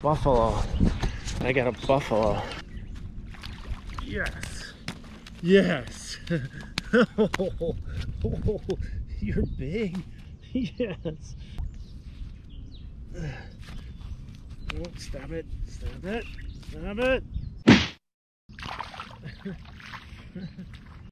Buffalo. I got a buffalo. Yes. Yes. oh, you're big. Yes. Oh, stop it. Stop it. Stop it.